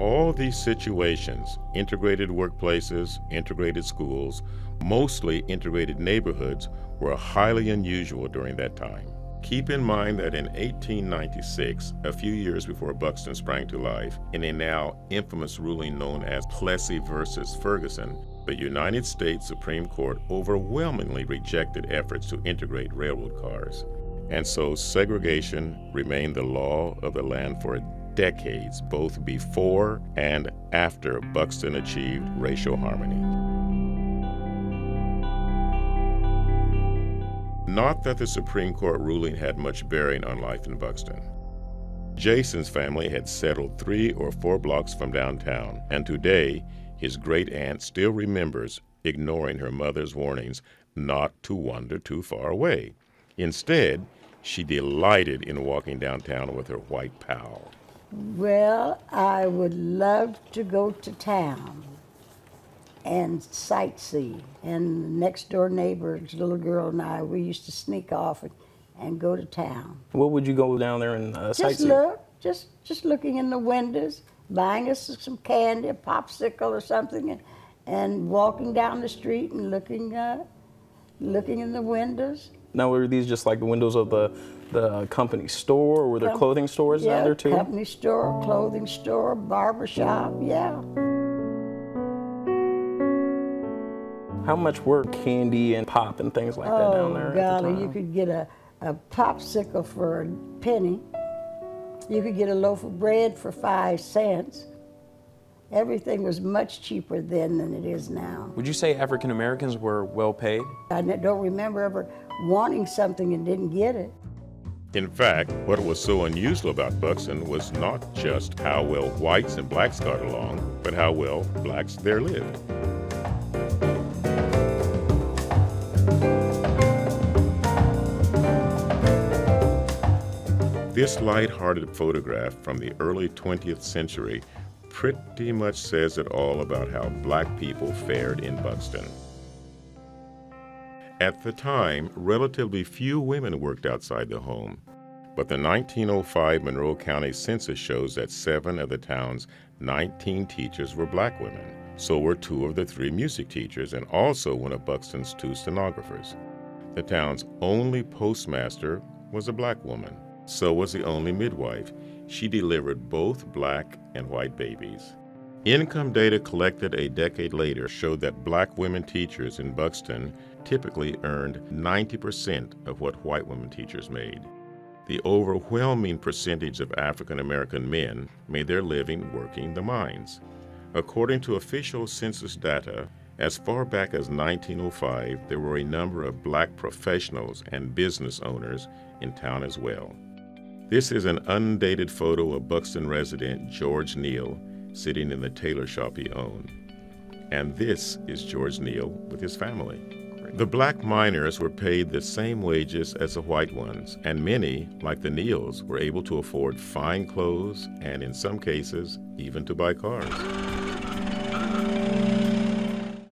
all these situations integrated workplaces, integrated schools, mostly integrated neighborhoods were highly unusual during that time. Keep in mind that in 1896, a few years before Buxton sprang to life, in a now infamous ruling known as Plessy versus Ferguson, the United States Supreme Court overwhelmingly rejected efforts to integrate railroad cars. And so segregation remained the law of the land for decades, both before and after Buxton achieved racial harmony. Not that the Supreme Court ruling had much bearing on life in Buxton. Jason's family had settled three or four blocks from downtown, and today his great aunt still remembers ignoring her mother's warnings not to wander too far away. Instead, she delighted in walking downtown with her white pal. Well, I would love to go to town and sightsee. And the next door neighbor's little girl and I, we used to sneak off and, and go to town. What would you go down there and uh, Just sightsee? look, just just looking in the windows, buying us some candy, a popsicle or something, and, and walking down the street and looking uh, looking in the windows. Now, were these just like the windows of the the company store, or were there Com- clothing stores yeah, down there too? Company store, clothing store, barber shop, yeah. How much were candy and pop and things like that down Oh, there? the golly, you could get a, a popsicle for a penny. You could get a loaf of bread for five cents. Everything was much cheaper then than it is now. Would you say African Americans were well paid? I don't remember ever wanting something and didn't get it. In fact, what was so unusual about Buxton was not just how well whites and blacks got along, but how well blacks there lived. This light-hearted photograph from the early 20th century pretty much says it all about how black people fared in Buxton. At the time, relatively few women worked outside the home, but the 1905 Monroe County Census shows that seven of the town's 19 teachers were black women. So were two of the three music teachers and also one of Buxton's two stenographers. The town's only postmaster was a black woman. So was the only midwife. She delivered both black and white babies. Income data collected a decade later showed that black women teachers in Buxton typically earned 90% of what white women teachers made. The overwhelming percentage of African American men made their living working the mines. According to official census data, as far back as 1905, there were a number of black professionals and business owners in town as well. This is an undated photo of Buxton resident George Neal sitting in the tailor shop he owned. And this is George Neal with his family. The black miners were paid the same wages as the white ones, and many, like the Neals, were able to afford fine clothes and, in some cases, even to buy cars.